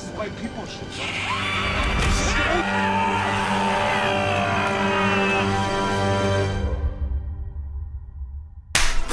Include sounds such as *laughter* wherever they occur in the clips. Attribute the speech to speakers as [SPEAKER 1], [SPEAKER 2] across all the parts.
[SPEAKER 1] This is white people bro.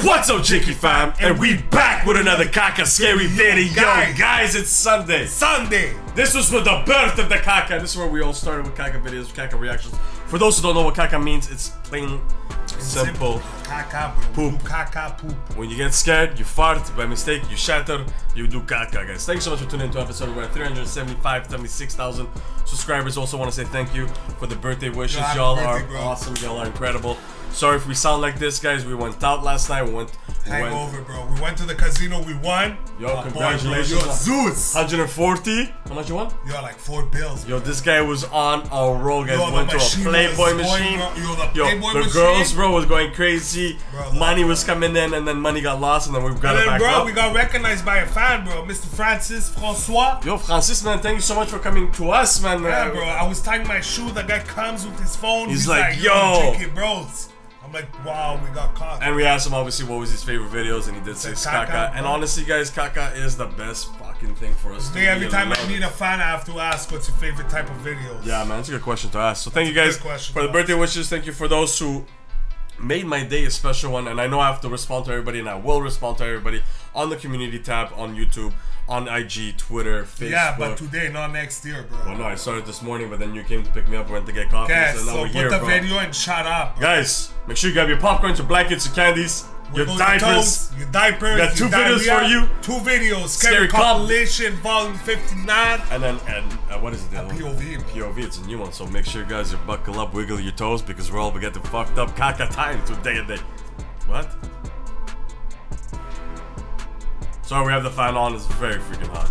[SPEAKER 2] What's up, Jinky fam? And we back with another Caca Scary Daddy. Yo,
[SPEAKER 1] Guys.
[SPEAKER 2] it's Sunday.
[SPEAKER 1] Sunday.
[SPEAKER 2] This was with the birth of the Caca. This is where we all started with Caca videos, Caca reactions. For those who don't know what Caca means, it's plain simple.
[SPEAKER 1] Caca, bro.
[SPEAKER 2] Poop.
[SPEAKER 1] Do caca, poop.
[SPEAKER 2] When you get scared, you fart by mistake, you shatter, you do caca, guys. Thanks so much for tuning into episode. We're at 375, 76,000 subscribers. Also, want to say thank you for the birthday wishes. Y'all are
[SPEAKER 1] bro.
[SPEAKER 2] awesome. Y'all are incredible. Sorry if we sound like this, guys. We went out last night. We went. We went
[SPEAKER 1] Hangover, bro. We went to the casino. We won.
[SPEAKER 2] Yo,
[SPEAKER 1] My boy, bro.
[SPEAKER 2] congratulations.
[SPEAKER 1] Yo, Zeus.
[SPEAKER 2] 140. How much you won?
[SPEAKER 1] Yo, like four bills.
[SPEAKER 2] Yo, this guy was on a roll, guys.
[SPEAKER 1] Yo,
[SPEAKER 2] Went to a Playboy
[SPEAKER 1] going,
[SPEAKER 2] machine.
[SPEAKER 1] bro. Yo, the
[SPEAKER 2] Yo,
[SPEAKER 1] Playboy
[SPEAKER 2] the
[SPEAKER 1] machine.
[SPEAKER 2] girls, bro, was going crazy.
[SPEAKER 1] Bro,
[SPEAKER 2] money was coming in, and then money got lost, and then we got
[SPEAKER 1] And
[SPEAKER 2] it
[SPEAKER 1] then,
[SPEAKER 2] back
[SPEAKER 1] bro,
[SPEAKER 2] up.
[SPEAKER 1] we got recognized by a fan, bro. Mr. Francis Francois.
[SPEAKER 2] Yo, Francis, man, thank you so much for coming to us, man.
[SPEAKER 1] Yeah, bro. I was tying my shoe. The guy comes with his phone.
[SPEAKER 2] He's
[SPEAKER 1] He's,
[SPEAKER 2] like,
[SPEAKER 1] like,
[SPEAKER 2] yo.
[SPEAKER 1] JK Bros. I'm like, wow, we got caught.
[SPEAKER 2] And we asked him obviously what was his favorite videos, and he did say Caca.
[SPEAKER 1] Caca,
[SPEAKER 2] And honestly, guys, Caca is the best fucking thing for us. to
[SPEAKER 1] Today, every time. I meet a fan, I have to ask, what's your favorite type of videos?
[SPEAKER 2] Yeah, man, it's a good question to ask. So thank you
[SPEAKER 1] That's
[SPEAKER 2] guys for the birthday wishes. Thank you for those who made my day a special one. And I know I have to respond to everybody, and I will respond to everybody on the community tab on YouTube, on IG, Twitter, Facebook.
[SPEAKER 1] Yeah, but today, not next year, bro.
[SPEAKER 2] Well, no, I started this morning, but then you came to pick me up, went to get coffee,
[SPEAKER 1] Okay,
[SPEAKER 2] so now
[SPEAKER 1] so
[SPEAKER 2] we're
[SPEAKER 1] put
[SPEAKER 2] here,
[SPEAKER 1] the
[SPEAKER 2] bro.
[SPEAKER 1] video and shut up. bro.
[SPEAKER 2] Guys, make sure you grab your popcorns, your blankets, your candies,
[SPEAKER 1] We're
[SPEAKER 2] your diapers.
[SPEAKER 1] toes, your diapers.
[SPEAKER 2] got two videos
[SPEAKER 1] diarrhea,
[SPEAKER 2] for you.
[SPEAKER 1] Two videos.
[SPEAKER 2] Scary
[SPEAKER 1] Scary compilation, volume 59.
[SPEAKER 2] And then, and uh, what is it? the?
[SPEAKER 1] POV, bro.
[SPEAKER 2] POV, it's a new one, so make sure guys you buckle up, wiggle your toes, because we're all getting fucked up caca time today and day. What? Sorry, we have the fan on. It's very freaking hot,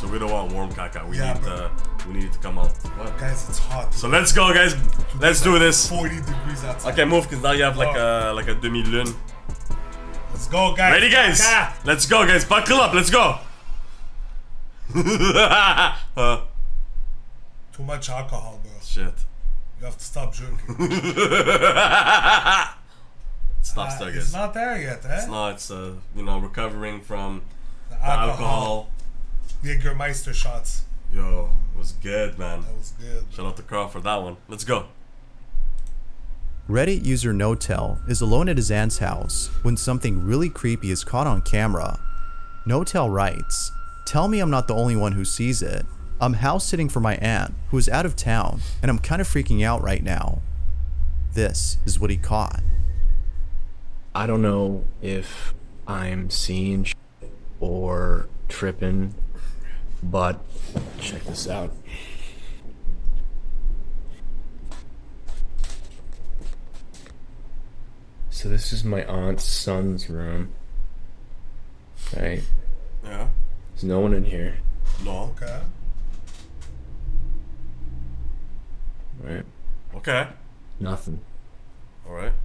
[SPEAKER 2] so we don't want warm caca. We
[SPEAKER 1] Yeah,
[SPEAKER 2] need
[SPEAKER 1] bro.
[SPEAKER 2] uh, we need to come out. What?
[SPEAKER 1] Guys, it's hot.
[SPEAKER 2] So let's go, guys. Let's do this.
[SPEAKER 1] 40 degrees outside.
[SPEAKER 2] Okay, move, cause now you have like a like a demi lune.
[SPEAKER 1] Let's go, guys.
[SPEAKER 2] Ready, guys?
[SPEAKER 1] Ah,
[SPEAKER 2] Let's go, guys. Buckle up. Let's go. *laughs* uh,
[SPEAKER 1] Too much alcohol, bro.
[SPEAKER 2] shit.
[SPEAKER 1] You have to stop drinking. *laughs*
[SPEAKER 2] Stop,
[SPEAKER 1] Uh,
[SPEAKER 2] start,
[SPEAKER 1] it's not there yet, eh?
[SPEAKER 2] No, it's uh, you know, recovering from
[SPEAKER 1] The
[SPEAKER 2] the alcohol.
[SPEAKER 1] Jägermeister shots.
[SPEAKER 2] Yo, it was good, man.
[SPEAKER 1] That was good.
[SPEAKER 2] Shout out to Carl for that one. Let's go.
[SPEAKER 3] Reddit user Notel is alone at his aunt's house when something really creepy is caught on camera. Notel writes, Tell me I'm not the only one who sees it. I'm house sitting for my aunt, who is out of town, and I'm kind of freaking out right now. This is what he caught.
[SPEAKER 4] I don't know if I'm seeing sh- or tripping, but check this out. So this is my aunt's son's room. Right?
[SPEAKER 2] Yeah.
[SPEAKER 4] There's no one in here.
[SPEAKER 2] No.
[SPEAKER 1] Okay.
[SPEAKER 4] Right?
[SPEAKER 2] Okay.
[SPEAKER 4] Nothing.
[SPEAKER 2] All right.
[SPEAKER 1] Okay.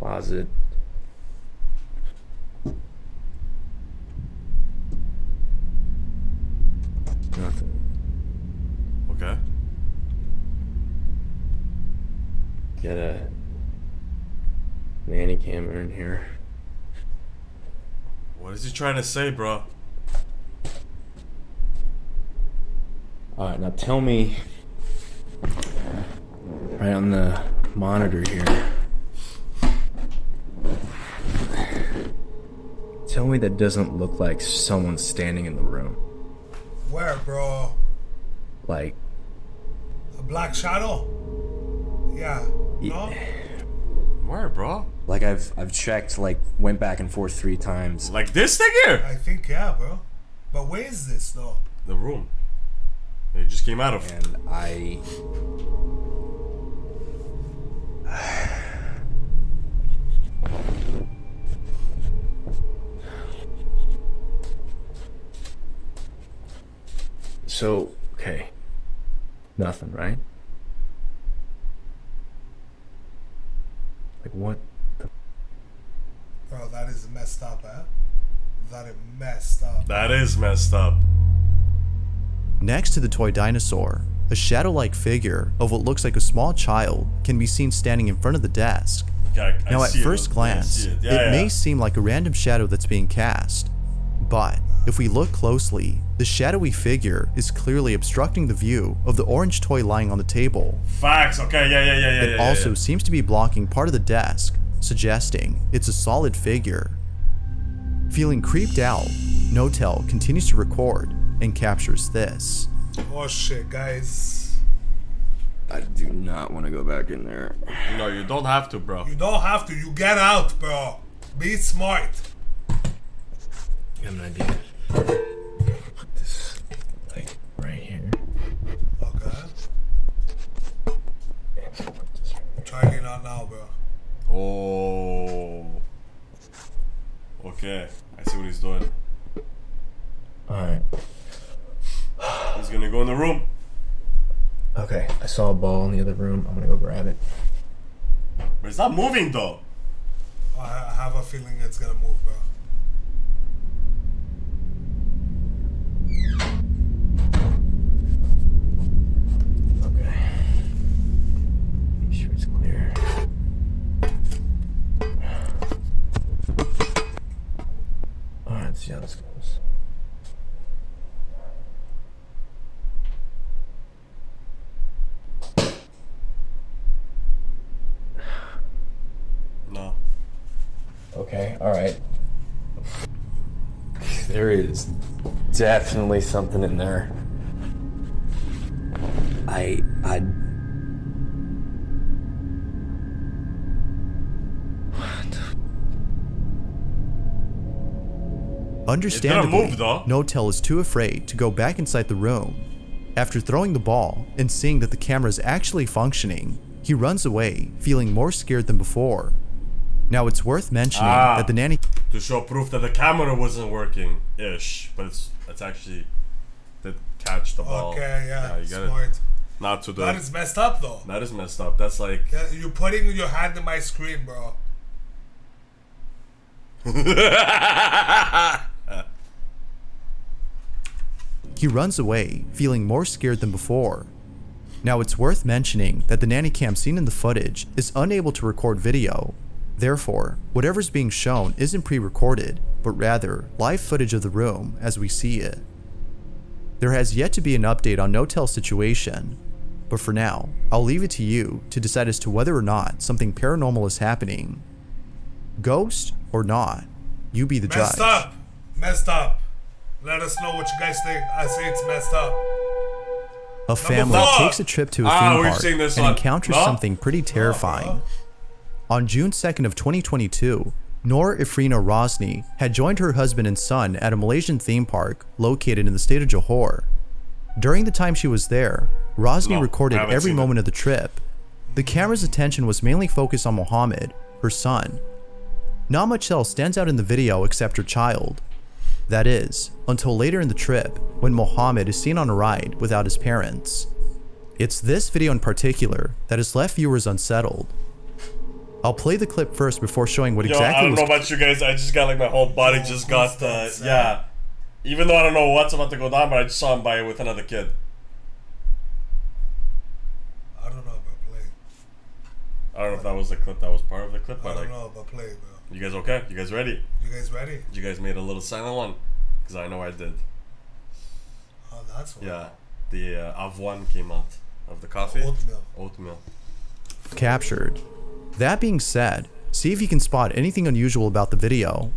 [SPEAKER 4] Closet. Nothing.
[SPEAKER 2] Okay.
[SPEAKER 4] Get a nanny camera in here.
[SPEAKER 2] What is he trying to say, bro?
[SPEAKER 4] Alright, now tell me right on the monitor here. Tell me that doesn't look like someone standing in the room.
[SPEAKER 1] Where, bro?
[SPEAKER 4] Like,
[SPEAKER 1] A black shadow? Yeah. No?
[SPEAKER 2] Where, bro?
[SPEAKER 5] Like I've I've checked, like went back and forth three times.
[SPEAKER 2] Like this thing here?
[SPEAKER 1] I think, yeah, bro. But where is this, though?
[SPEAKER 2] The room. It just came out of.
[SPEAKER 5] And I
[SPEAKER 4] so, okay. Nothing, right? Like, what the
[SPEAKER 1] Bro, that is messed up, eh? That is messed up.
[SPEAKER 2] That is messed up.
[SPEAKER 3] Next to the toy dinosaur, a shadow like figure of what looks like a small child can be seen standing in front of the desk.
[SPEAKER 2] Okay, I
[SPEAKER 3] Now, at
[SPEAKER 2] see it.
[SPEAKER 3] first glance, it,
[SPEAKER 2] Yeah, yeah.
[SPEAKER 3] may seem like a random shadow that's being cast, but if we look closely, the shadowy figure is clearly obstructing the view of the orange toy lying on the table.
[SPEAKER 2] Facts. Okay. Yeah. Yeah. Yeah. Yeah.
[SPEAKER 3] It
[SPEAKER 2] yeah, yeah,
[SPEAKER 3] also
[SPEAKER 2] yeah.
[SPEAKER 3] seems to be blocking part of the desk, suggesting it's a solid figure. Feeling creeped out, Notel continues to record and captures this.
[SPEAKER 1] Oh shit, guys.
[SPEAKER 5] I do not want to go back in there.
[SPEAKER 2] No, you don't have to, bro.
[SPEAKER 1] You don't have to. You get out, bro. Be smart.
[SPEAKER 5] I have an idea. Put this like right here.
[SPEAKER 1] Okay.
[SPEAKER 5] And put this right
[SPEAKER 1] Try it out now, bro.
[SPEAKER 2] Oh. Okay. I see what he's doing.
[SPEAKER 5] Alright.
[SPEAKER 2] He's gonna go in the room.
[SPEAKER 5] Okay, I saw a ball in the other room. I'm gonna go grab it.
[SPEAKER 2] But it's not moving though.
[SPEAKER 1] I I have a feeling it's gonna move, bro.
[SPEAKER 5] Okay. Make sure it's clear. Alright, let's see how this goes.
[SPEAKER 2] No.
[SPEAKER 5] Okay, alright. There is definitely something in there. I I
[SPEAKER 3] Understandably,
[SPEAKER 2] move, though.
[SPEAKER 3] Notel is too afraid to go back inside the room. After throwing the ball and seeing that the camera is actually functioning, he runs away, feeling more scared than before. Now it's worth mentioning
[SPEAKER 2] Ah.
[SPEAKER 3] that the nanny
[SPEAKER 2] To show proof that the camera wasn't working, ish. But it's it's actually did catch the ball.
[SPEAKER 1] Okay, yeah,
[SPEAKER 2] you got it.
[SPEAKER 1] smart.
[SPEAKER 2] Not to the.
[SPEAKER 1] That is messed up, though.
[SPEAKER 2] that is messed up. That's like.
[SPEAKER 1] Yeah, you're putting your hand in my screen, bro.
[SPEAKER 3] He runs away, feeling more scared than before. Now it's worth mentioning that the nanny cam seen in the footage is unable to record video. Therefore, whatever's being shown isn't pre-recorded, but rather live footage of the room as we see it. There has yet to be an update on Notel's situation, but for now, I'll leave it to you to decide as to whether or not something paranormal is happening. Ghost or not, you be the
[SPEAKER 1] Messed
[SPEAKER 3] judge.
[SPEAKER 1] up. Messed up. Let us know what you guys think. I say it's messed up.
[SPEAKER 3] A family takes a trip to a
[SPEAKER 2] Ah,
[SPEAKER 3] theme
[SPEAKER 2] we've
[SPEAKER 3] park
[SPEAKER 2] this
[SPEAKER 3] and
[SPEAKER 2] one.
[SPEAKER 3] encounters
[SPEAKER 2] No?
[SPEAKER 3] something pretty terrifying. On June 2nd of 2022, Noor Ifrina Rosni had joined her husband and son at a Malaysian theme park located in the state of Johor. During the time she was there, Rosni
[SPEAKER 2] No,
[SPEAKER 3] recorded every
[SPEAKER 2] seen it.
[SPEAKER 3] moment of the trip. The camera's attention was mainly focused on Mohammed, her son. Not much else stands out in the video except her child. That is, until later in the trip, when Mohammed is seen on a ride without his parents. It's this video in particular that has left viewers unsettled. I'll play the clip first before showing what
[SPEAKER 2] Yo, I
[SPEAKER 3] exactly
[SPEAKER 2] don't
[SPEAKER 3] was
[SPEAKER 2] know about you guys. I just got like my whole body
[SPEAKER 1] Oh,
[SPEAKER 2] just
[SPEAKER 1] who's
[SPEAKER 2] got uh, yeah. Even though I don't know what's about to go down, but I just saw him by it with another kid.
[SPEAKER 1] I don't know, but play.
[SPEAKER 2] I don't know if that was the clip that was part of the clip,
[SPEAKER 1] I don't
[SPEAKER 2] like,
[SPEAKER 1] know, but play, bro.
[SPEAKER 2] you guys okay? You guys ready?
[SPEAKER 1] You guys ready?
[SPEAKER 2] You guys made a little silent one, because I know I did.
[SPEAKER 1] Oh, that's what.
[SPEAKER 2] Yeah, the uh, Avoine came out of the coffee.
[SPEAKER 1] Oatmeal.
[SPEAKER 2] Oatmeal.
[SPEAKER 3] captured. That being said, see if you can spot anything unusual about the video.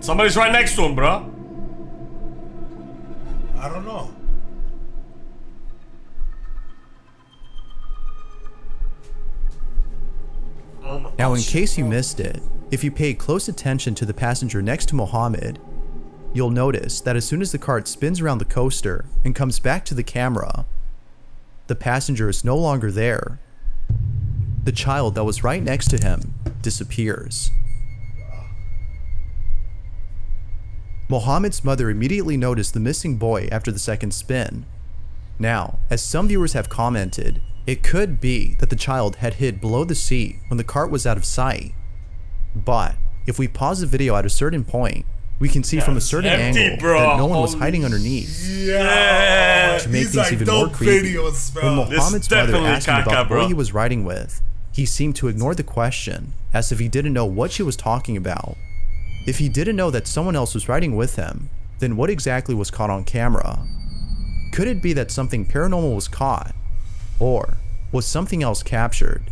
[SPEAKER 2] Somebody's right next to him, bro.
[SPEAKER 1] I don't know.
[SPEAKER 3] Now, in case you missed it, if you paid close attention to the passenger next to Mohammed, you'll notice that as soon as the cart spins around the coaster and comes back to the camera, the passenger is no longer there. The child that was right next to him disappears. Mohammed's mother immediately noticed the missing boy after the second spin. Now, as some viewers have commented, it could be that the child had hid below the seat when the cart was out of sight. But if we pause the video at a certain point, we can see from a certain
[SPEAKER 2] empty,
[SPEAKER 3] angle
[SPEAKER 2] bro.
[SPEAKER 3] that no one was hiding underneath.
[SPEAKER 1] Yeah.
[SPEAKER 3] To make
[SPEAKER 1] These
[SPEAKER 3] things even more creepy,
[SPEAKER 1] videos,
[SPEAKER 3] when
[SPEAKER 1] bro.
[SPEAKER 2] This is
[SPEAKER 3] Mohammed's mother
[SPEAKER 2] definitely
[SPEAKER 3] asked him about boy he was riding with, He seemed to ignore the question, as if he didn't know what she was talking about. If he didn't know that someone else was riding with him, then what exactly was caught on camera? Could it be that something paranormal was caught? Or was something else captured?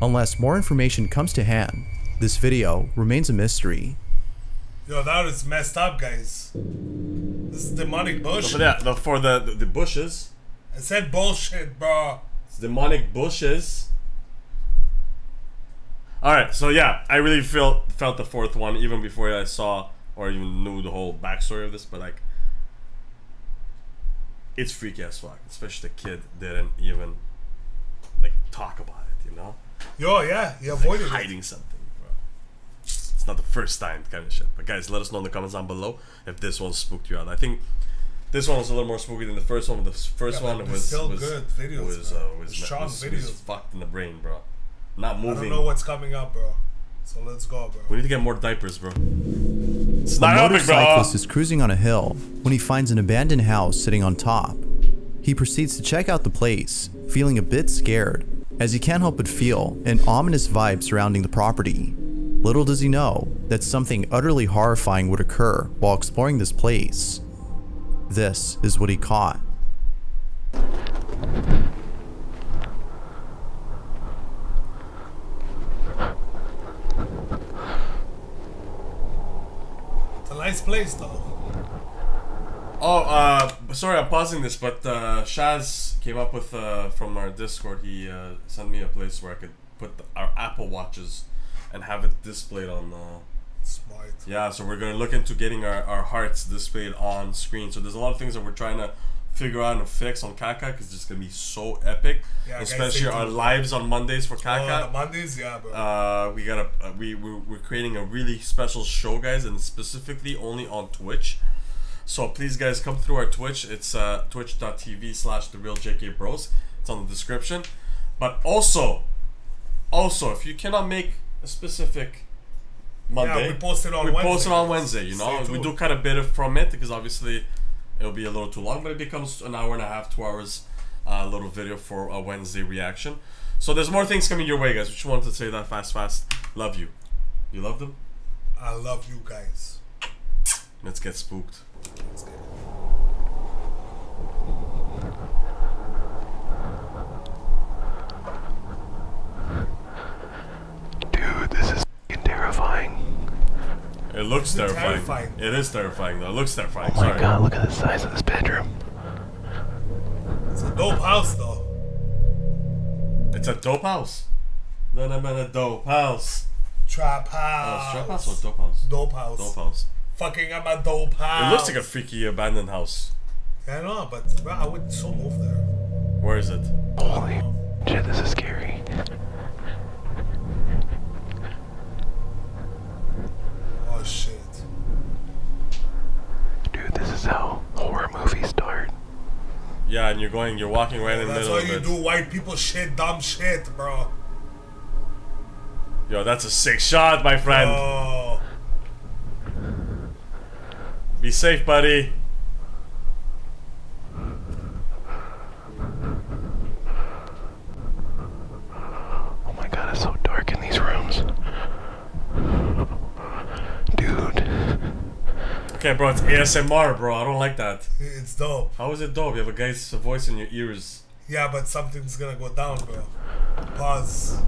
[SPEAKER 3] Unless more information comes to hand, this video remains a mystery.
[SPEAKER 1] Yo, that is messed up, guys. This is demonic bullshit.
[SPEAKER 2] Yeah, the, for the, the the bushes,
[SPEAKER 1] I said bullshit, bro.
[SPEAKER 2] it's demonic bushes. All right, so yeah, I really felt felt the fourth one even before I saw or even knew the whole backstory of this, but like, it's freaky as fuck. Especially the kid didn't even like talk about it, you know,
[SPEAKER 1] Yo, yeah, he avoided it.
[SPEAKER 2] hiding something, bro. It's not the first time kind of shit. But guys, let us know in the comments down below if this one spooked you out. I think this one was a little more spooky than the first one. The first
[SPEAKER 1] Yeah,
[SPEAKER 2] one
[SPEAKER 1] they're
[SPEAKER 2] was
[SPEAKER 1] still
[SPEAKER 2] was
[SPEAKER 1] good videos,
[SPEAKER 2] was, uh, was,
[SPEAKER 1] Strong
[SPEAKER 2] was, was
[SPEAKER 1] videos.
[SPEAKER 2] fucked in the brain, bro. Not
[SPEAKER 1] I
[SPEAKER 2] moving.
[SPEAKER 1] don't know what's coming up, bro. So let's go, bro.
[SPEAKER 2] We need to get more diapers, bro. It's
[SPEAKER 3] A
[SPEAKER 2] not open, bro.
[SPEAKER 3] motorcyclist is cruising on a hill when he finds an abandoned house sitting on top. He proceeds to check out the place, feeling a bit scared, as he can't help but feel an ominous vibe surrounding the property. Little does he know that something utterly horrifying would occur while exploring this place. This is what he caught.
[SPEAKER 1] It's a nice place, though.
[SPEAKER 2] Oh, uh, sorry, I'm pausing this, but uh, Shaz came up with uh, from our Discord. He uh, sent me a place where I could put the, our Apple watches and have it displayed on. Uh,
[SPEAKER 1] Smart.
[SPEAKER 2] yeah, so we're gonna look into getting our, our hearts displayed on screen. So there's a lot of things that we're trying to figure out and fix on Caca because it's gonna be so epic,
[SPEAKER 1] Yeah,
[SPEAKER 2] especially our lives on Mondays for
[SPEAKER 1] Oh,
[SPEAKER 2] Caca.
[SPEAKER 1] the Mondays, yeah, bro.
[SPEAKER 2] Uh, we gotta uh, we we're, we're creating a really special show, guys, and specifically only on Twitch. So please, guys, come through our Twitch. It's uh, twitch.tv slash the real JK Bros. It's on the description. But also, also, if you cannot make a specific Monday,
[SPEAKER 1] we post it on
[SPEAKER 2] we post
[SPEAKER 1] Wednesday.
[SPEAKER 2] it on Wednesday. You know,
[SPEAKER 1] Stay
[SPEAKER 2] we do cut a bit of from it because obviously it'll be a little too long, but it becomes an hour and a half, two hours, uh, little video for a Wednesday reaction. So there's more things coming your way, guys. We Just wanted to say that fast, fast. Love you. You love them?
[SPEAKER 1] I love you guys.
[SPEAKER 2] Let's get spooked.
[SPEAKER 1] Let's get it.
[SPEAKER 6] Dude, this is f***ing terrifying.
[SPEAKER 2] It looks
[SPEAKER 1] It's
[SPEAKER 2] terrifying.
[SPEAKER 1] terrifying.
[SPEAKER 2] It is terrifying, though. It looks terrifying.
[SPEAKER 6] Oh my
[SPEAKER 2] Sorry.
[SPEAKER 6] god, look at the size of this bedroom.
[SPEAKER 1] It's a dope house, though.
[SPEAKER 2] It's a dope house. No, no, no, no, dope house.
[SPEAKER 1] Trap house.
[SPEAKER 2] strap house or dope house?
[SPEAKER 1] Dope house.
[SPEAKER 2] Dope house.
[SPEAKER 1] Fucking, I'm a dope house.
[SPEAKER 2] It looks like a freaky abandoned house.
[SPEAKER 1] I know, but bro, I would so move there.
[SPEAKER 2] Where is it?
[SPEAKER 6] Holy shit, this is scary.
[SPEAKER 2] Yeah, and you're going, you're walking right in the
[SPEAKER 1] That's
[SPEAKER 2] middle
[SPEAKER 1] why
[SPEAKER 2] of
[SPEAKER 1] you do white people shit, dumb shit, bro.
[SPEAKER 2] Yo, that's a sick shot, my friend.
[SPEAKER 1] Oh,
[SPEAKER 2] Be safe, buddy.
[SPEAKER 6] Oh my god, it's so dark in these rooms. Dude.
[SPEAKER 2] Okay, bro, it's ASMR, bro. I don't like that.
[SPEAKER 1] it's dope.
[SPEAKER 2] How is it dope? You have a guy's voice in your ears.
[SPEAKER 1] Yeah, but something's gonna go down, bro. Pause.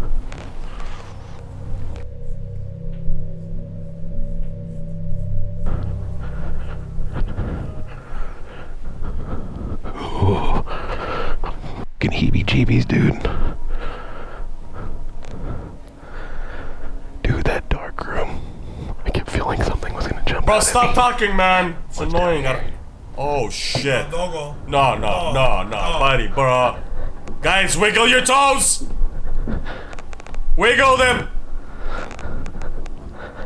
[SPEAKER 6] Fucking heebie jeebies, dude. Dude, that dark room. I kept feeling something was gonna jump
[SPEAKER 2] Bro, stop talking, man. It's
[SPEAKER 6] What's
[SPEAKER 2] annoying.
[SPEAKER 6] down
[SPEAKER 2] I-
[SPEAKER 6] here?
[SPEAKER 2] Oh shit.
[SPEAKER 1] Doggo.
[SPEAKER 2] No, no,
[SPEAKER 1] Oh,
[SPEAKER 2] no, no,
[SPEAKER 1] oh.
[SPEAKER 2] buddy, bro. Guys, wiggle your toes. Wiggle them.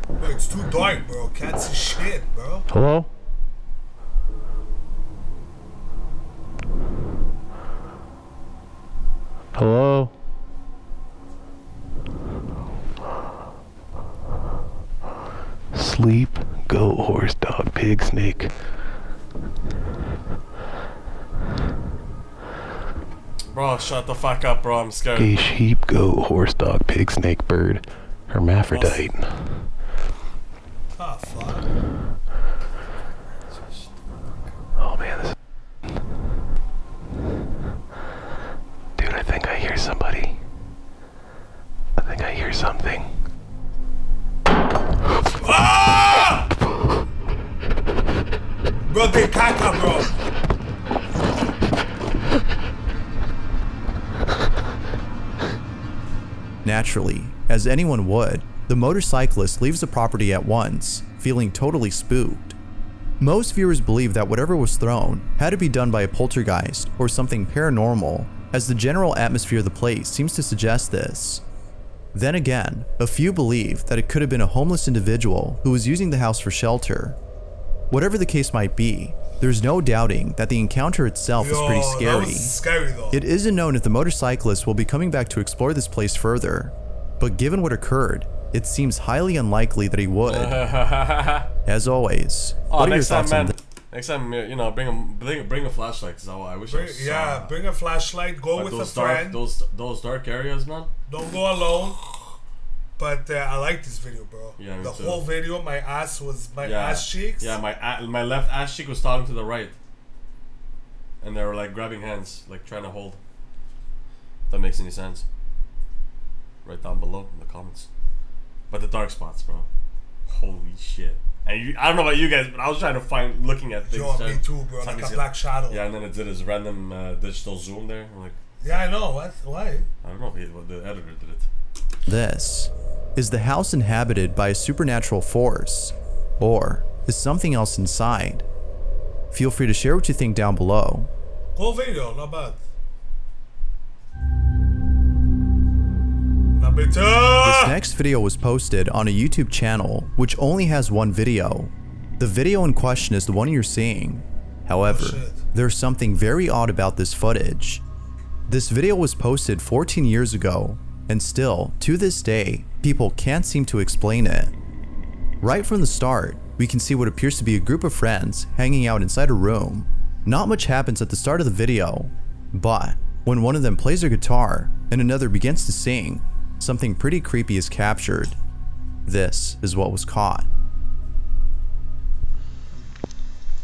[SPEAKER 1] Bro, it's too dark, bro. Can't see shit, bro.
[SPEAKER 6] Hello? Hello? Sleep, goat, horse, dog, pig, snake.
[SPEAKER 2] Bro, shut the fuck up, bro. I'm scared.
[SPEAKER 6] A sheep, goat, horse, dog, pig, snake, bird, hermaphrodite.
[SPEAKER 1] Ah, fuck.
[SPEAKER 6] Oh man, this. Dude, I think I hear somebody. I think I hear something.
[SPEAKER 1] Bro, they caca, bro.
[SPEAKER 3] Naturally, as anyone would, the motorcyclist leaves the property at once, feeling totally spooked. Most viewers believe that whatever was thrown had to be done by a poltergeist or something paranormal, as the general atmosphere of the place seems to suggest this. Then again, a few believe that it could have been a homeless individual who was using the house for shelter. Whatever the case might be, there's no doubting that the encounter itself is pretty scary.
[SPEAKER 1] That was scary though.
[SPEAKER 3] It isn't known if the motorcyclist will be coming back to explore this place further, but given what occurred, it seems highly unlikely that he would. *laughs* As always,
[SPEAKER 2] oh,
[SPEAKER 3] what are your
[SPEAKER 2] next time,
[SPEAKER 3] thoughts on
[SPEAKER 2] man.
[SPEAKER 3] th-
[SPEAKER 2] Next time, you know, bring a bring, bring a flashlight. Is all I wish.
[SPEAKER 1] Bring,
[SPEAKER 2] was,
[SPEAKER 1] yeah, bring a flashlight. Go
[SPEAKER 2] but
[SPEAKER 1] with a
[SPEAKER 2] those dark,
[SPEAKER 1] friend.
[SPEAKER 2] those those dark areas, man.
[SPEAKER 1] Don't go alone. But uh, I like this video, bro.
[SPEAKER 2] Yeah,
[SPEAKER 1] the
[SPEAKER 2] too.
[SPEAKER 1] whole video, my ass was my
[SPEAKER 2] yeah,
[SPEAKER 1] ass cheeks.
[SPEAKER 2] Yeah, my my left ass cheek was talking to the right, and they were like grabbing hands, like trying to hold. If that makes any sense. Right down below in the comments. But the dark spots, bro. Holy shit! And you, I don't know about you guys, but I was trying to find, looking at things.
[SPEAKER 1] Yo, me too, bro. Like a
[SPEAKER 2] see-
[SPEAKER 1] black shadow.
[SPEAKER 2] Yeah, and then it did his random uh, digital zoom there. I'm like,
[SPEAKER 1] Yeah, I know. What? Why?
[SPEAKER 2] I don't know if he, well, the editor did it.
[SPEAKER 3] this? Is the house inhabited by a supernatural force? Or is something else inside? Feel free to share what you think down below.
[SPEAKER 1] Whole video, not bad.
[SPEAKER 3] This next video was posted on a YouTube channel which only has one video. The video in question is the one you're seeing. However,
[SPEAKER 1] Oh,
[SPEAKER 3] there's something very odd about this footage. This video was posted 14 years ago, and still, to this day, people can't seem to explain it. Right from the start, we can see what appears to be a group of friends hanging out inside a room. Not much happens at the start of the video, but when one of them plays their guitar and another begins to sing, something pretty creepy is captured. This is what was caught.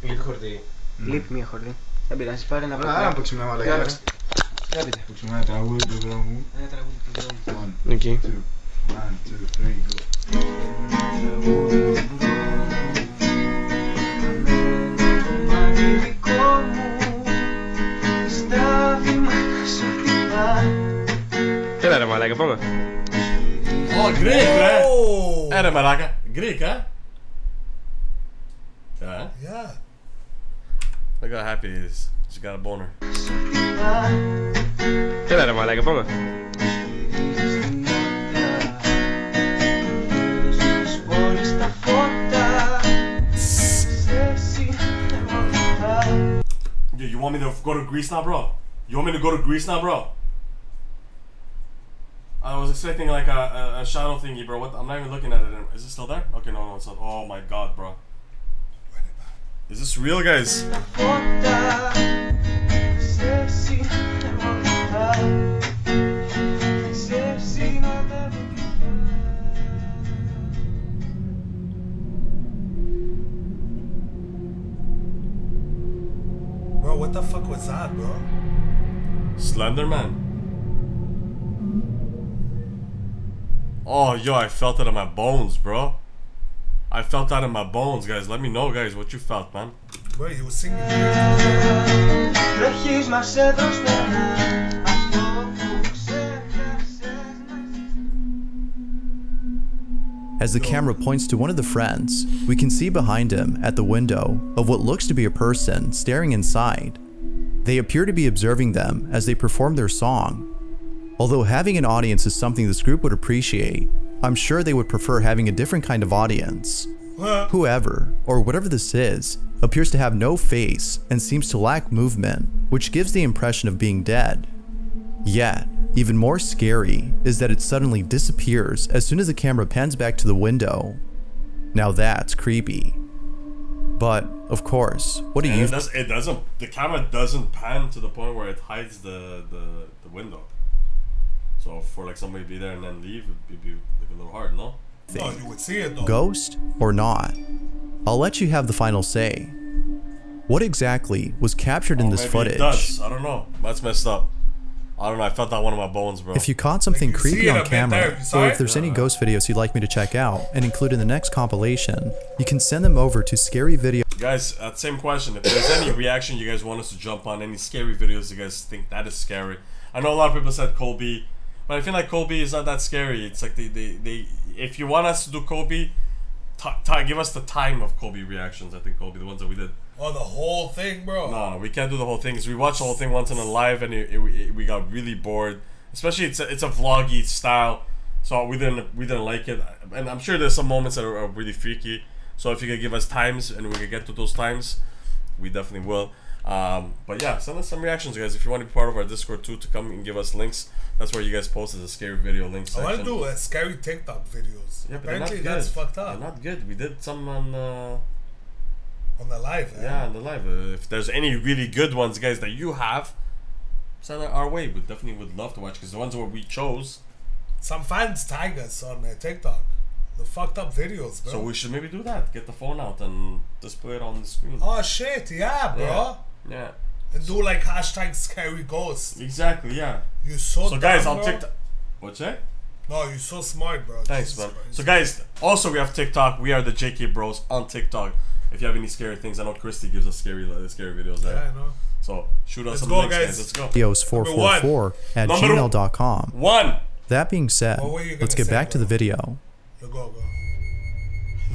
[SPEAKER 5] Λίγο χορδί.
[SPEAKER 7] Λείπει μια χορδή. Δεν πειράζει, πάρε ένα
[SPEAKER 8] Άρα να παίξουμε μια μαλακιά.
[SPEAKER 7] Για
[SPEAKER 8] ρε.
[SPEAKER 7] Για πείτε.
[SPEAKER 8] Παίξουμε ένα τραγούδι του δρόμου.
[SPEAKER 7] Ένα τραγούδι του δρόμου.
[SPEAKER 8] One,
[SPEAKER 5] Εκεί.
[SPEAKER 8] two, one, two, three, go.
[SPEAKER 5] Έλα ρε μαλάκα, πάμε.
[SPEAKER 2] Oh, Greek, eh?
[SPEAKER 1] Oh.
[SPEAKER 2] Eh, maraca. Greek, eh? Yeah.
[SPEAKER 1] Yeah.
[SPEAKER 2] Look how happy he is. She got a boner.
[SPEAKER 5] Έλα ρε μαλάκα, πάμε.
[SPEAKER 2] Yo, you want me to go to Greece now, bro? You want me to go to Greece now, bro? I was expecting like a, a, a shadow thingy, bro. What? I'm not even looking at it. Is it still there? Okay, no, no, it's not. Oh my god, bro. Is this real, guys?
[SPEAKER 1] Bro, what the fuck was that, bro?
[SPEAKER 2] Slender Man. Oh, yo, I felt that in my bones, bro. I felt that in my bones, guys. Let me know, guys, what you felt, man.
[SPEAKER 1] Bro, he was singing.
[SPEAKER 3] As the camera points to one of the friends, we can see behind him, at the window, of what looks to be a person staring inside. They appear to be observing them as they perform their song. Although having an audience is something this group would appreciate, I'm sure they would prefer having a different kind of audience. Whoever, or whatever this is, appears to have no face and seems to lack movement, which gives the impression of being dead. Yet, even more scary is that it suddenly disappears as soon as the camera pans back to the window. Now that's creepy. But, of course, what do
[SPEAKER 2] And
[SPEAKER 3] you
[SPEAKER 2] it, does, it doesn't. The camera doesn't pan to the point where it hides the the, the window. So for like somebody to be there and then leave, it'd be like a little hard, no?
[SPEAKER 1] No, you would see it though.
[SPEAKER 3] Ghost or not? I'll let you have the final say. What exactly was captured in this footage?
[SPEAKER 2] It does. I don't know. That's messed up. I don't know. I felt that one of my bones, bro.
[SPEAKER 3] If you caught something
[SPEAKER 1] you
[SPEAKER 3] creepy on camera,
[SPEAKER 1] there,
[SPEAKER 3] or if there's any ghost videos you'd like me to check out and include in the next compilation, you can send them over to Scary Video.
[SPEAKER 2] guys, uh, same question. If there's any reaction you guys want us to jump on, any scary videos you guys think that is scary. I know a lot of people said Colby, but I feel like Colby is not that scary. It's like they, they, they if you want us to do Colby, t- give us the time of Colby reactions. I think Colby, the ones that we did.
[SPEAKER 1] Oh, the whole thing, bro.
[SPEAKER 2] No, no, we can't do the whole thing. 'cause we watched the whole thing once in a live, and it, it, it- we got really bored. Especially it's a, it's a vloggy style, so we didn't we didn't like it. And I'm sure there's some moments that are, are really freaky. So if you could give us times and we could get to those times, we definitely will. Um, but yeah, send us some reactions, guys. If you want to be part of our Discord too, to come and give us links. That's where you guys posted the scary video link
[SPEAKER 1] I want to do uh, scary TikTok videos.
[SPEAKER 2] Yeah, but they're not
[SPEAKER 1] Apparently,
[SPEAKER 2] good.
[SPEAKER 1] that's fucked up
[SPEAKER 2] They're not good. We did some on. Uh,
[SPEAKER 1] on the live. eh?
[SPEAKER 2] Yeah, on the live. Uh, if there's any really good ones, guys, that you have, send it our way. We definitely would love to watch because the ones where we chose.
[SPEAKER 1] Some fans tag us on uh, TikTok. The fucked up videos, bro.
[SPEAKER 2] So we should maybe do that. Get the phone out and display it on the screen.
[SPEAKER 1] oh shit, yeah, bro.
[SPEAKER 2] Yeah. Yeah,
[SPEAKER 1] And do like hashtag scary ghosts.
[SPEAKER 2] exactly. Yeah.
[SPEAKER 1] You so.
[SPEAKER 2] So guys,
[SPEAKER 1] dumb,
[SPEAKER 2] on. TikTok. What's that?
[SPEAKER 1] No, you're so smart, bro.
[SPEAKER 2] Thanks,
[SPEAKER 1] Jesus
[SPEAKER 2] man.
[SPEAKER 1] Christ.
[SPEAKER 2] So guys, also we have TikTok. We are the JK Bros on TikTok. If you have any scary things, I know Christy gives us scary, uh, scary videos there.
[SPEAKER 1] yeah, I know.
[SPEAKER 2] So shoot us
[SPEAKER 1] Let's
[SPEAKER 2] some
[SPEAKER 1] go,
[SPEAKER 2] links, guys.
[SPEAKER 1] guys.
[SPEAKER 2] Let's go.
[SPEAKER 3] Videos444 at
[SPEAKER 2] Number-
[SPEAKER 3] gmail.com.
[SPEAKER 2] One.
[SPEAKER 3] That being said,
[SPEAKER 1] What were you gonna
[SPEAKER 3] let's get
[SPEAKER 1] say,
[SPEAKER 3] back to the video.
[SPEAKER 1] Go, go.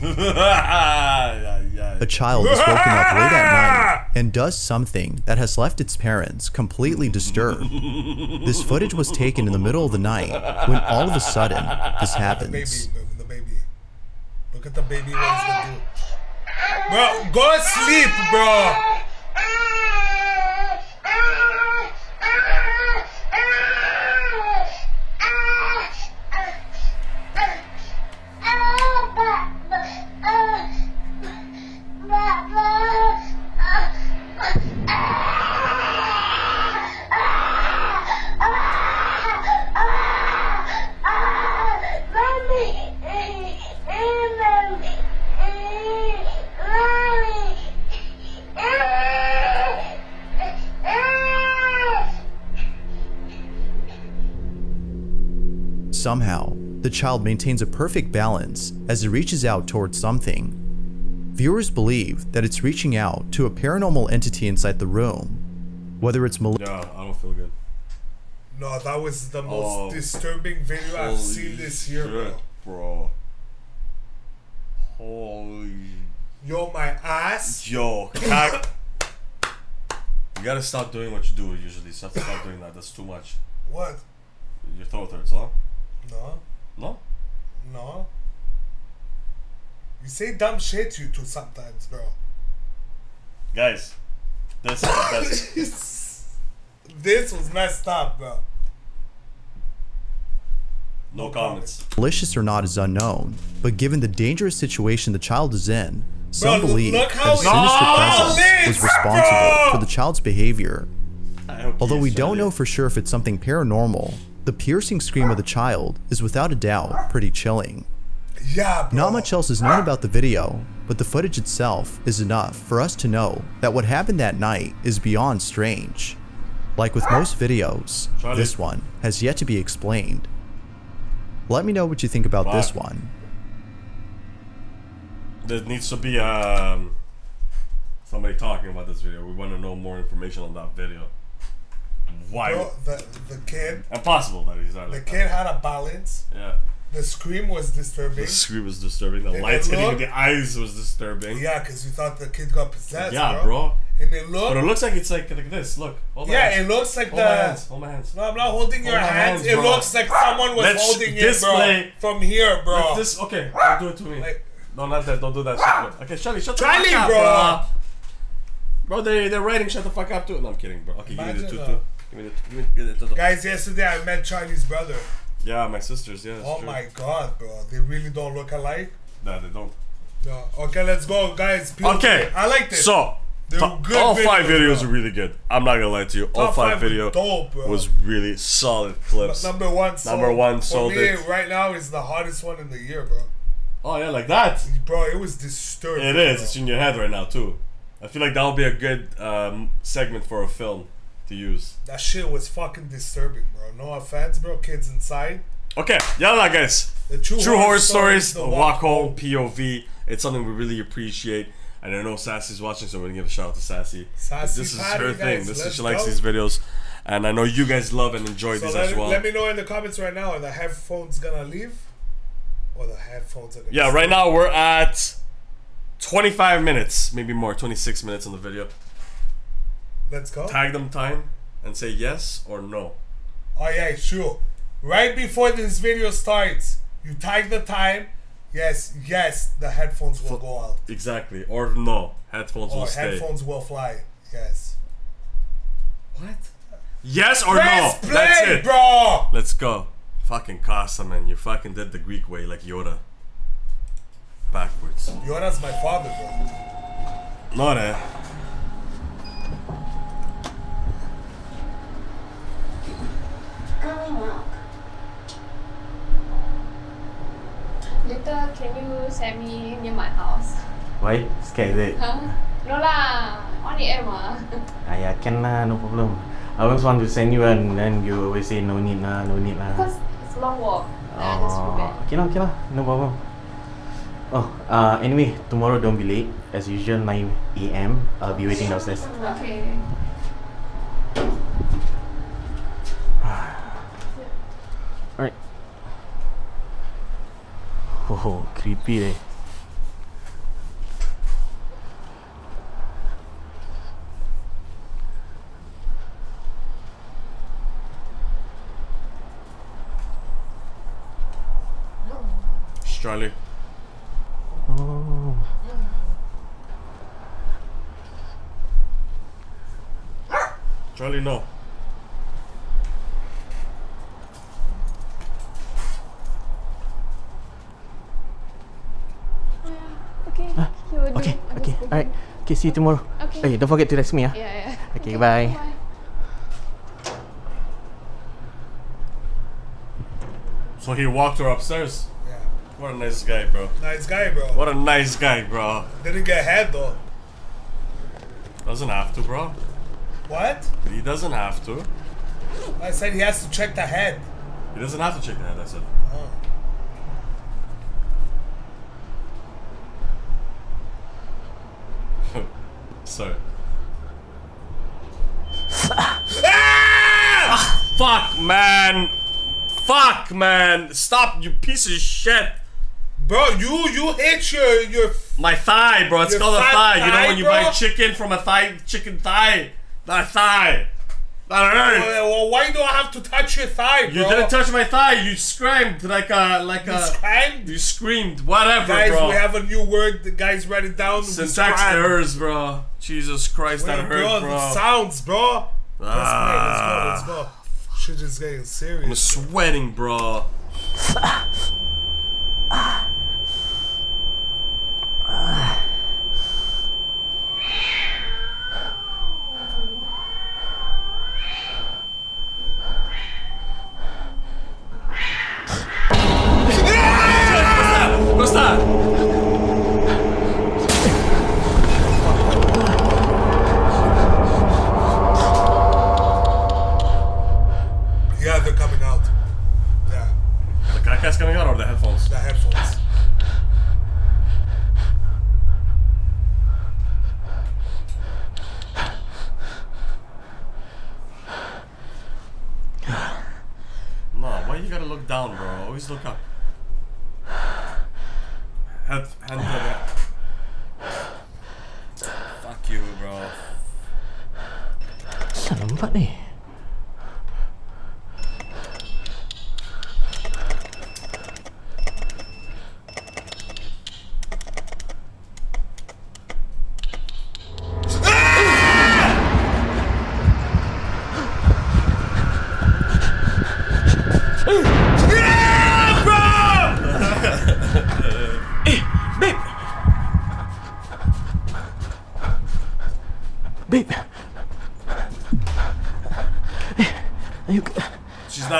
[SPEAKER 2] Yeah, *laughs* yeah.
[SPEAKER 3] A child is woken up late at night and does something that has left its parents completely disturbed. This footage was taken in the middle of the night when all of a sudden this
[SPEAKER 1] The baby,
[SPEAKER 3] happens.
[SPEAKER 1] the, the baby. Look at the baby. What he's gonna do? Bro, go to sleep, bro.
[SPEAKER 3] The child maintains a perfect balance as it reaches out towards something. Viewers believe that it's reaching out to a paranormal entity inside the room. Whether it's mal-
[SPEAKER 2] Yeah, I don't feel good.
[SPEAKER 1] No, that was the most
[SPEAKER 2] Oh.
[SPEAKER 1] disturbing video I've seen this year, bro.
[SPEAKER 2] shit, bro. Holy.
[SPEAKER 1] Yo, my ass.
[SPEAKER 2] Yo, Kak. you gotta stop doing what you do usually. You have to stop doing that. That's too much.
[SPEAKER 1] What?
[SPEAKER 2] Your throat hurts, huh?
[SPEAKER 1] No,
[SPEAKER 2] No?
[SPEAKER 1] no. You say dumb shit, to you two, sometimes, bro.
[SPEAKER 2] Guys, this is the best. *laughs*
[SPEAKER 1] this was messed up, bro.
[SPEAKER 2] No comments.
[SPEAKER 3] malicious or not is unknown, but given the dangerous situation the child is in, some
[SPEAKER 1] Bro,
[SPEAKER 3] believe that a sinister
[SPEAKER 1] he
[SPEAKER 3] presence
[SPEAKER 1] lives,
[SPEAKER 3] was responsible
[SPEAKER 1] bro!
[SPEAKER 3] for the child's behavior. Although we don't know for sure if it's something paranormal, the piercing scream of the child is without a doubt pretty chilling.
[SPEAKER 1] Yeah, bro.
[SPEAKER 3] Not much else is known about the video, but the footage itself is enough for us to know that what happened that night is beyond strange. Like with most videos,
[SPEAKER 2] Charlie.
[SPEAKER 3] this one has yet to be explained. Let me know what you think about this one.
[SPEAKER 2] There needs to be um somebody talking about this video. We want to know more information on that video. Why?
[SPEAKER 1] Bro, the, the kid,
[SPEAKER 2] Impossible that he's not
[SPEAKER 1] the
[SPEAKER 2] like
[SPEAKER 1] kid had a balance.
[SPEAKER 2] Yeah.
[SPEAKER 1] The scream was disturbing.
[SPEAKER 2] The scream was disturbing. The
[SPEAKER 1] And
[SPEAKER 2] lights
[SPEAKER 1] it
[SPEAKER 2] hitting
[SPEAKER 1] looked-
[SPEAKER 2] the eyes was disturbing.
[SPEAKER 1] Yeah, because you thought the kid got possessed.
[SPEAKER 2] Yeah,
[SPEAKER 1] bro.
[SPEAKER 2] bro.
[SPEAKER 1] And it
[SPEAKER 2] But it looks like it's like like this. Look. Hold
[SPEAKER 1] yeah,
[SPEAKER 2] hands.
[SPEAKER 1] it looks like
[SPEAKER 2] Hold
[SPEAKER 1] the.
[SPEAKER 2] my hands. Hold my hands.
[SPEAKER 1] No, I'm not holding your
[SPEAKER 2] Hold my
[SPEAKER 1] hands.
[SPEAKER 2] hands,
[SPEAKER 1] It looks like someone was
[SPEAKER 2] Let's
[SPEAKER 1] holding
[SPEAKER 2] display-
[SPEAKER 1] it, bro. From here, bro.
[SPEAKER 2] Let This okay. Don't do it to me.
[SPEAKER 1] Like-
[SPEAKER 2] no, not that. Don't do that. Shit. Okay, Charlie, shut the
[SPEAKER 1] Charlie,
[SPEAKER 2] fuck up,
[SPEAKER 1] bro.
[SPEAKER 2] bro. Bro, they they're writing. Shut the fuck up too. No, I'm kidding, bro. Okay, give me the
[SPEAKER 1] Imagine,
[SPEAKER 2] two. Give me the, give me, the two.
[SPEAKER 1] Guys, yesterday I met Charlie's brother.
[SPEAKER 2] Yeah, my sisters. Yeah.
[SPEAKER 1] Oh
[SPEAKER 2] true.
[SPEAKER 1] my god, bro. They really don't look alike.
[SPEAKER 2] Nah, they don't.
[SPEAKER 1] No. Okay, let's go, guys. POV.
[SPEAKER 2] Okay.
[SPEAKER 1] I like this.
[SPEAKER 2] So, all five
[SPEAKER 1] videos,
[SPEAKER 2] videos
[SPEAKER 1] bro.
[SPEAKER 2] are really good. I'm not gonna lie to you. All five
[SPEAKER 1] five
[SPEAKER 2] video
[SPEAKER 1] dope, bro.
[SPEAKER 2] was really solid clips.
[SPEAKER 1] number one. Sold.
[SPEAKER 2] Number one
[SPEAKER 1] For
[SPEAKER 2] sold
[SPEAKER 1] me,
[SPEAKER 2] it.
[SPEAKER 1] right now is the hottest one in the year, bro.
[SPEAKER 2] Oh yeah, like that.
[SPEAKER 1] Bro, it was disturbing.
[SPEAKER 2] It is.
[SPEAKER 1] bro.
[SPEAKER 2] It's in your head right now too. I feel like that would be a good um, segment for a film to use.
[SPEAKER 1] That shit was fucking disturbing, bro. No offense, bro. Kids inside.
[SPEAKER 2] Okay, yalla guys.
[SPEAKER 1] The true,
[SPEAKER 2] True horror stories,
[SPEAKER 1] the
[SPEAKER 2] the walk home POV. It's something we really appreciate. And I know Sassy's watching, so we're gonna give a shout out to Sassy.
[SPEAKER 1] Sassy
[SPEAKER 2] this is her thing. This is she likes
[SPEAKER 1] go.
[SPEAKER 2] these videos, and I know you guys love and enjoy
[SPEAKER 1] So
[SPEAKER 2] these
[SPEAKER 1] let,
[SPEAKER 2] as well.
[SPEAKER 1] let me know in the comments right now. Are the headphones gonna leave? Or the headphones are gonna
[SPEAKER 2] yeah, right now we're at 25 minutes, maybe more, 26 minutes on the video.
[SPEAKER 1] Let's go.
[SPEAKER 2] Tag them time and say yes or no.
[SPEAKER 1] Oh yeah, sure. Right before this video starts, you tag the time. Yes, yes, the headphones will go out.
[SPEAKER 2] Exactly, or no. Headphones will
[SPEAKER 1] Or
[SPEAKER 2] stay.
[SPEAKER 1] headphones will fly. Yes.
[SPEAKER 2] What? Yes or
[SPEAKER 1] Press
[SPEAKER 2] no?
[SPEAKER 1] play,
[SPEAKER 2] That's it.
[SPEAKER 1] bro.
[SPEAKER 2] Let's go. Fucking Casa, man. You fucking did the Greek way like Yoda. Backwards.
[SPEAKER 1] Yoda's my father, bro.
[SPEAKER 2] Not eh.
[SPEAKER 9] Later, can you send me near my house?
[SPEAKER 5] Why? Scared is it?
[SPEAKER 9] Huh? No lah, on the air mah.
[SPEAKER 5] Ah, yeah, can lah, no problem. I always want to send you and then you always say no need lah, no need lah.
[SPEAKER 9] Because it's a long walk. Then I just feel
[SPEAKER 5] Oh,
[SPEAKER 9] bad.
[SPEAKER 5] okay lah, okay lah, no problem. Oh, uh, anyway, tomorrow don't be late. As usual, 9 a.m. I'll be waiting downstairs.
[SPEAKER 9] Okay.
[SPEAKER 5] Oh, creepy eh. See you tomorrow.
[SPEAKER 9] Okay.
[SPEAKER 5] Hey, don't forget to text me ah.
[SPEAKER 9] Yeah, yeah.
[SPEAKER 5] Okay, bye.
[SPEAKER 9] Bye.
[SPEAKER 2] So he walked her upstairs.
[SPEAKER 1] Yeah.
[SPEAKER 2] What a nice guy, bro.
[SPEAKER 1] Nice guy, bro.
[SPEAKER 2] What a nice guy, bro.
[SPEAKER 1] Didn't get head though.
[SPEAKER 2] Doesn't have to, bro.
[SPEAKER 1] What?
[SPEAKER 2] He doesn't have to.
[SPEAKER 1] I said he has to check the head.
[SPEAKER 2] He doesn't have to check the head, I said.
[SPEAKER 1] Oh.
[SPEAKER 2] Sorry. Ah! Fuck, man. Fuck, man. Stop, you piece of shit.
[SPEAKER 1] Bro, you you hit your your
[SPEAKER 2] My thigh, bro. It's called a
[SPEAKER 1] fat
[SPEAKER 2] thigh. You know when you
[SPEAKER 1] bro?
[SPEAKER 2] buy chicken from a thigh, chicken thigh. A thigh. Not an earth.
[SPEAKER 1] well, why do I have to touch your thigh, bro?
[SPEAKER 2] You didn't touch my thigh. You screamed like a like
[SPEAKER 1] You
[SPEAKER 2] a.
[SPEAKER 1] scrammed?
[SPEAKER 2] You screamed. Whatever,
[SPEAKER 1] Guys,
[SPEAKER 2] bro.
[SPEAKER 1] we have a new word. The guys write it down.
[SPEAKER 2] Syntax errors, bro. Jesus Christ, that
[SPEAKER 1] Wait,
[SPEAKER 2] hurt,
[SPEAKER 1] bro,
[SPEAKER 2] bro.
[SPEAKER 1] the sounds, bro.
[SPEAKER 2] Ah.
[SPEAKER 1] play. Let's go. Let's go. Shit is getting
[SPEAKER 2] I'm
[SPEAKER 1] serious.
[SPEAKER 2] sweating, bro. *laughs* What's that?
[SPEAKER 1] Yeah, they're coming out. Yeah,
[SPEAKER 2] The cacas coming out or the headphones?
[SPEAKER 1] the headphones.
[SPEAKER 2] No, why you gotta look down, bro? Always look up.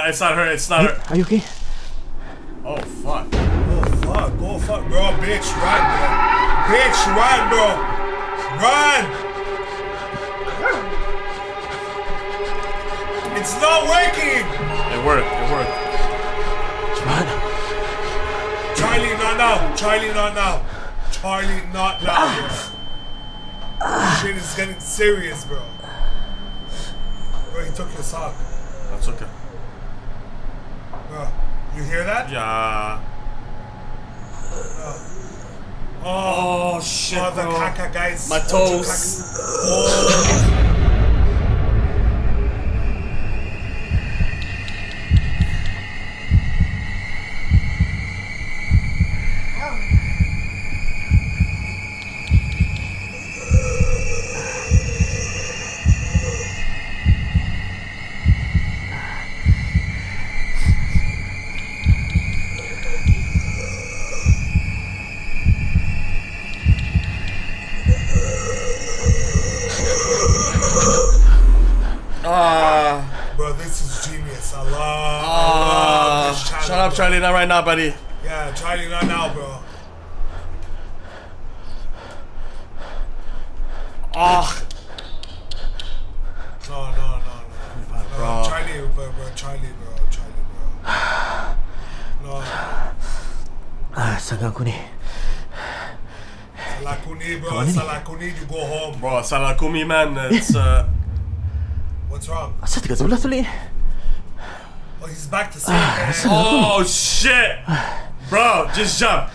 [SPEAKER 2] It's not. Her. It's not her.
[SPEAKER 5] Are you okay?
[SPEAKER 2] Oh fuck.
[SPEAKER 1] Oh fuck, oh fuck, bro, bitch, run, bro. Bitch, run, bro. Run! It's not working!
[SPEAKER 2] It worked. It worked.
[SPEAKER 5] Run.
[SPEAKER 1] Charlie, not now. Charlie, not now. Charlie, not now, bro. Shit is getting serious, bro. Bro, he took your sock.
[SPEAKER 2] That's okay.
[SPEAKER 1] You hear that?
[SPEAKER 2] Yeah.
[SPEAKER 1] Oh,
[SPEAKER 2] Oh shit,
[SPEAKER 1] oh, the
[SPEAKER 2] bro.
[SPEAKER 1] caca guys.
[SPEAKER 2] My toes.
[SPEAKER 1] Oh. *laughs*
[SPEAKER 2] Ah.
[SPEAKER 1] Bro, this is genius. I love, I
[SPEAKER 2] Ah.
[SPEAKER 1] love this channel.
[SPEAKER 2] Shut up,
[SPEAKER 1] bro.
[SPEAKER 2] Charlie. Not right now, buddy.
[SPEAKER 1] Yeah, Charlie, not now, bro.
[SPEAKER 2] Ah.
[SPEAKER 1] No, no, no, no. no.
[SPEAKER 2] Bro.
[SPEAKER 1] Charlie, bro, bro, Charlie, bro, Charlie, bro. No,
[SPEAKER 5] Ah, saga.
[SPEAKER 1] Salakuni, bro, Salakuni, you go home.
[SPEAKER 2] Bro, Salakumi, man. It's uh.
[SPEAKER 1] What's wrong?
[SPEAKER 5] Asal 311 tulik?
[SPEAKER 1] Oh, he's back to saying,
[SPEAKER 2] Oh shit, bro. Just jump.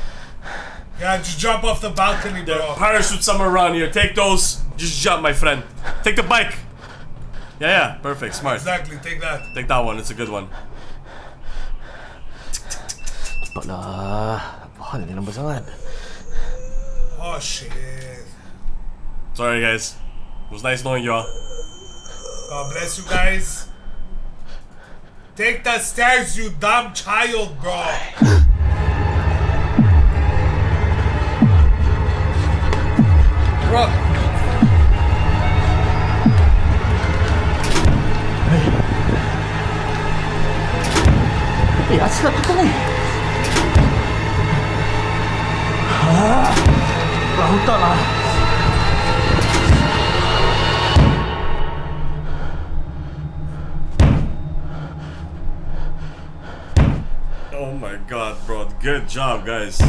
[SPEAKER 1] yeah, just jump off the balcony, bro.
[SPEAKER 2] Parachute somewhere around here. Take those. Just jump, my friend. Take the bike. Yeah, yeah. Perfect. Smart.
[SPEAKER 1] Exactly, take that.
[SPEAKER 2] Take that one. It's a good one.
[SPEAKER 5] Cepatlah. Apa hal ni lambat sangat?
[SPEAKER 1] Oh, shit.
[SPEAKER 2] Sorry, guys. It was nice knowing you all.
[SPEAKER 1] God bless you guys. Take the stairs, you dumb child, bro.
[SPEAKER 2] Bro.
[SPEAKER 5] Eh, asal apa ni? Ah, Lahu tak lah.
[SPEAKER 2] Oh Good job, guys.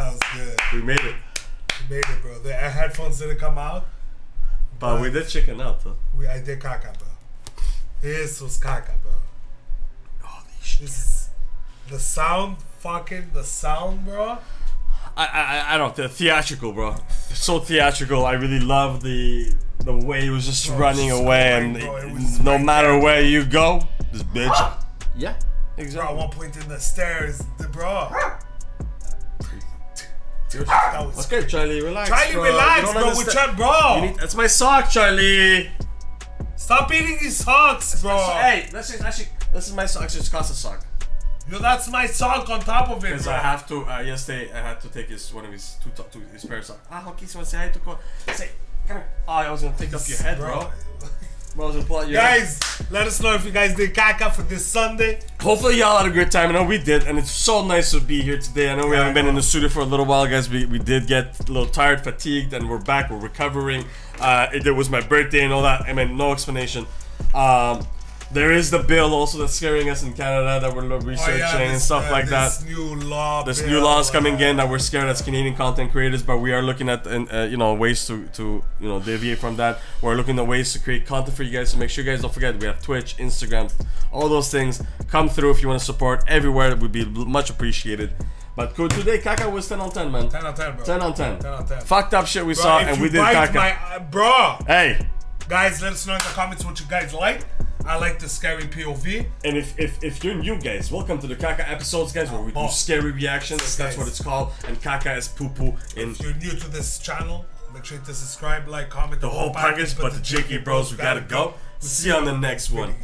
[SPEAKER 1] That was good.
[SPEAKER 2] We made it.
[SPEAKER 1] We made it, bro. The headphones didn't come out.
[SPEAKER 2] But we did chicken out, though.
[SPEAKER 1] We I did caca, bro. This was caca, bro. This is the sound, fucking the sound, bro.
[SPEAKER 2] I, I, I don't know, theatrical, bro. So theatrical. I really love the the way he was just
[SPEAKER 1] Bro,
[SPEAKER 2] running
[SPEAKER 1] just
[SPEAKER 2] away,
[SPEAKER 1] going,
[SPEAKER 2] and
[SPEAKER 1] bro, it
[SPEAKER 2] it-
[SPEAKER 1] was
[SPEAKER 2] no matter
[SPEAKER 1] there.
[SPEAKER 2] where you go, this bitch. *gasps*
[SPEAKER 5] Yeah.
[SPEAKER 1] Bro, at one point in the stairs, the bro. That was
[SPEAKER 2] Okay, Charlie, relax.
[SPEAKER 1] Charlie,
[SPEAKER 2] bro.
[SPEAKER 1] relax, bro. With your bro.
[SPEAKER 2] You need- That's my sock, Charlie.
[SPEAKER 1] Stop eating his socks, bro.
[SPEAKER 2] Hey, that's just actually this is my sock. Actually, it's cost a sock.
[SPEAKER 1] Yo, that's my sock on top of it,
[SPEAKER 2] Because. I have to. Uh, yesterday, I had to take his one of his two, to- two his pair of socks. Ah, okay, so say hi to co- say. Come here. Oh, I was gonna take off your head, bro. Bro, *laughs* I was gonna pull out your head.
[SPEAKER 1] Guys, let us know if you guys did caca for this Sunday.
[SPEAKER 2] Hopefully y'all had a great time. I know we did, and it's so nice to be here today. I know we
[SPEAKER 1] Yeah,
[SPEAKER 2] haven't
[SPEAKER 1] I
[SPEAKER 2] been in the studio for a little while, guys. We, we did get a little tired, fatigued, and we're back. We're recovering. Uh, it, it was my birthday and all that. I mean, no explanation. Um, There is the bill also that's scaring us in Canada that we're researching
[SPEAKER 1] Oh, yeah,
[SPEAKER 2] and stuff
[SPEAKER 1] uh,
[SPEAKER 2] like that.
[SPEAKER 1] this new law.
[SPEAKER 2] There's
[SPEAKER 1] bill,
[SPEAKER 2] new laws coming
[SPEAKER 1] uh,
[SPEAKER 2] in that we're scared as Canadian content creators, but we are looking at uh, you know ways to to you know deviate from that. We're looking at ways to create content for you guys. So make sure you guys don't forget we have Twitch, Instagram, all those things. Come through if you want to support everywhere. It would be much appreciated. But today Caca was 10 on 10, man.
[SPEAKER 1] 10 on 10, bro.
[SPEAKER 2] 10 on 10.
[SPEAKER 1] 10 on 10.
[SPEAKER 2] Fucked up shit we
[SPEAKER 1] Bro,
[SPEAKER 2] saw and we did Caca.
[SPEAKER 1] My, uh, bro,
[SPEAKER 2] Hey,
[SPEAKER 1] guys, let us know in the comments what you guys like. I like the scary POV.
[SPEAKER 2] and if, if if you're new guys, welcome to the Caca episodes, guys, where we do
[SPEAKER 1] Oh.
[SPEAKER 2] scary reactions.
[SPEAKER 1] So,
[SPEAKER 2] That's
[SPEAKER 1] guys-
[SPEAKER 2] what it's called. And Caca is poo poo in
[SPEAKER 1] If you're new to this channel, make sure to subscribe, like, comment
[SPEAKER 2] the whole package. But the JK Bros, we gotta go. See you on the next one.